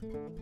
Música